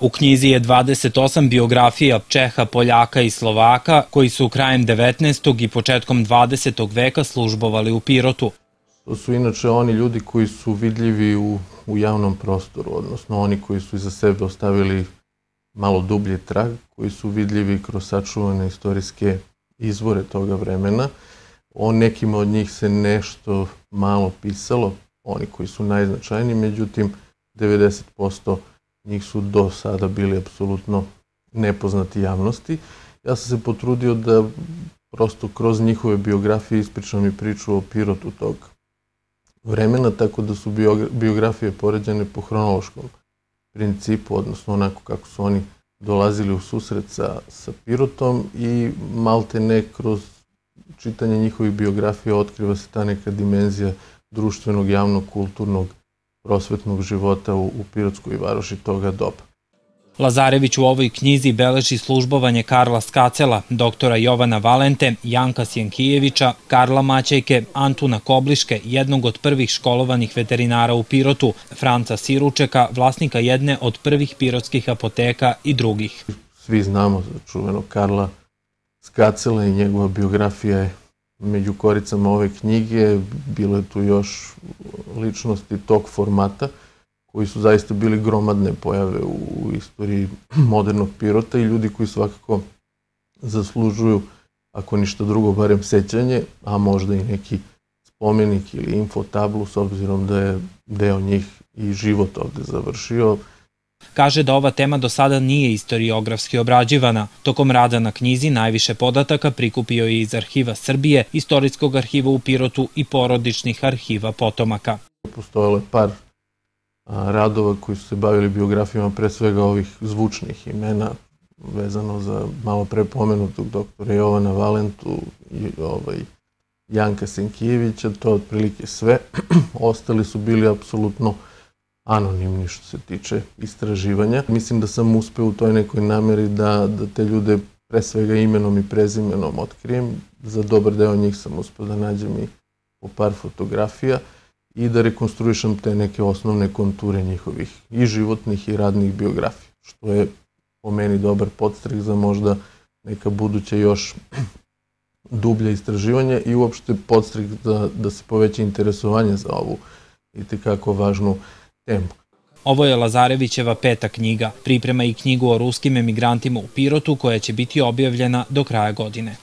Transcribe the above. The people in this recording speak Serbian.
U knjizi je 28 biografija Čeha, Poljaka i Slovaka koji su krajem 19. i početkom 20. veka službovali u Pirotu. To su inače oni ljudi koji su vidljivi u, u javnom prostoru, odnosno oni koji su iza sebe ostavili malo dublji trag, koji su vidljivi kroz sačuvane istorijske izvore toga vremena. O nekima od njih se nešto malo pisalo, oni koji su najznačajniji, međutim 90% njih su do sada bili apsolutno nepoznati javnosti. Ja sam se potrudio da prosto kroz njihove biografije ispričam i priču o Pirotu tog vremena, tako da su biografije poređene po hronološkom principu, odnosno onako kako su oni dolazili u susret sa, sa Pirotom i malte ne kroz čitanje njihovih biografija otkriva se ta neka dimenzija društvenog, javnog, kulturnog, prosvetnog života u, u Pirotskoj varoši toga doba. Lazarević u ovoj knjizi beleži službovanje Karla Skacela, doktora Jovana Valente, Janka Sjenkijevića, Karla Maćejke, Antuna Kobliške, jednog od prvih školovanih veterinara u Pirotu, Franca Siručeka, vlasnika jedne od prvih pirotskih apoteka i drugih. Svi znamo za čuvenog Karla Skacela i njegova biografija je među koricama ove knjige. Bilo je tu još ličnosti tog formata – koji su zaista bili gromadne pojave u istoriji modernog Pirota i ljudi koji svakako zaslužuju, ako ništa drugo, barem sećanje, a možda i neki spomenik ili infotablu, s obzirom da je deo njih i život ovde završio. Kaže da ova tema do sada nije istoriografski obrađivana. Tokom rada na knjizi najviše podataka prikupio je iz arhiva Srbije, istorijskog arhiva u Pirotu i porodičnih arhiva potomaka. Postojalo je par radova koji su se bavili biografijama pre svega ovih zvučnih imena vezano za malo pre pomenutog doktora Jovana Valentu i ovaj, Janka Senkijevića, to je otprilike sve. Ostali su bili apsolutno anonimni što se tiče istraživanja. Mislim da sam uspeo u toj nekoj nameri da, da te ljude pre svega imenom i prezimenom otkrijem. Za dobar deo njih sam uspeo da nađem i po par fotografija i da rekonstruišem te neke osnovne konture njihovih i životnih i radnih biografija, što je po meni dobar podstrek za možda neka buduća još dublja istraživanja i uopšte podstrek da, da se poveća interesovanje za ovu i tekako važnu temu. Ovo je Lazarevićeva peta knjiga, priprema i knjigu o ruskim emigrantima u Pirotu koja će biti objavljena do kraja godine.